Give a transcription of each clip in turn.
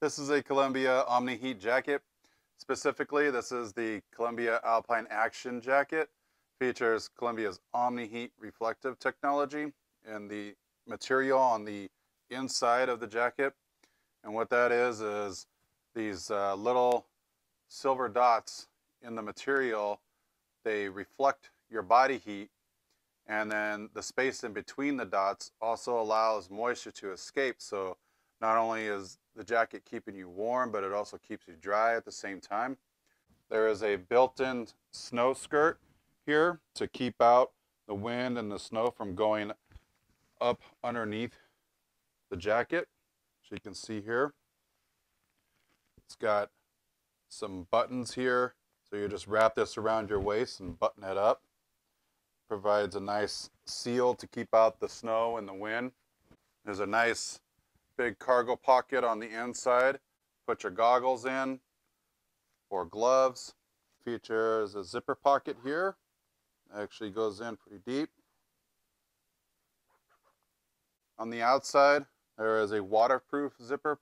This is a Columbia Omni Heat jacket. Specifically, this is the Columbia Alpine Action jacket. Features Columbia's Omni Heat reflective technology and the material on the inside of the jacket. And what that is, is these uh, little silver dots in the material, they reflect your body heat and then the space in between the dots also allows moisture to escape. So not only is the jacket keeping you warm, but it also keeps you dry at the same time. There is a built-in snow skirt here to keep out the wind and the snow from going up underneath the jacket. As you can see here, it's got some buttons here. So you just wrap this around your waist and button it up provides a nice seal to keep out the snow and the wind. There's a nice big cargo pocket on the inside. Put your goggles in or gloves. Features a zipper pocket here. Actually goes in pretty deep. On the outside, there is a waterproof zipper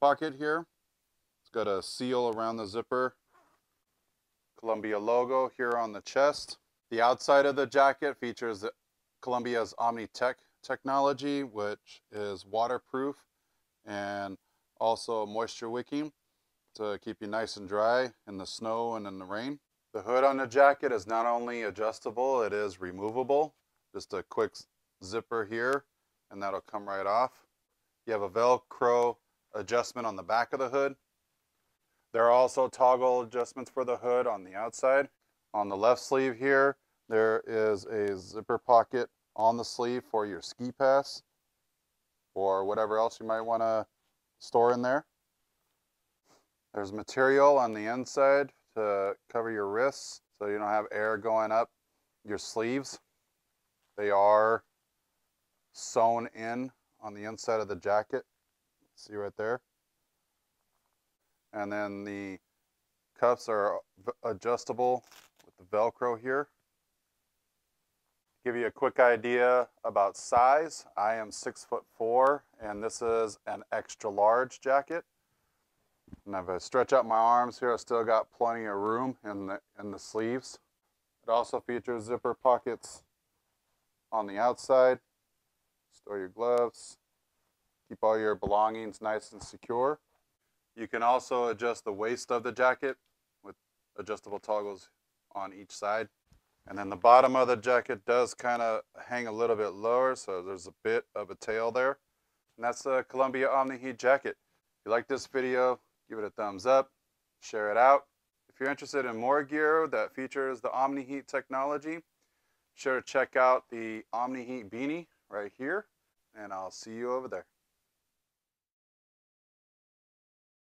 pocket here. It's got a seal around the zipper. Columbia logo here on the chest. The outside of the jacket features Columbia's OmniTech technology, which is waterproof and also moisture wicking to keep you nice and dry in the snow and in the rain. The hood on the jacket is not only adjustable, it is removable. Just a quick zipper here and that'll come right off. You have a Velcro adjustment on the back of the hood. There are also toggle adjustments for the hood on the outside. On the left sleeve here, there is a zipper pocket on the sleeve for your ski pass or whatever else you might want to store in there. There's material on the inside to cover your wrists so you don't have air going up your sleeves. They are sewn in on the inside of the jacket. See right there. And then the cuffs are adjustable with the Velcro here. Give you a quick idea about size. I am six foot four, and this is an extra large jacket. And if I stretch out my arms here, I still got plenty of room in the, in the sleeves. It also features zipper pockets on the outside. Store your gloves. Keep all your belongings nice and secure. You can also adjust the waist of the jacket with adjustable toggles on each side. And then the bottom of the jacket does kind of hang a little bit lower, so there's a bit of a tail there. And that's the Columbia Omni Heat jacket. If you like this video, give it a thumbs up, share it out. If you're interested in more gear that features the Omni Heat technology, sure to check out the Omni Heat beanie right here, and I'll see you over there.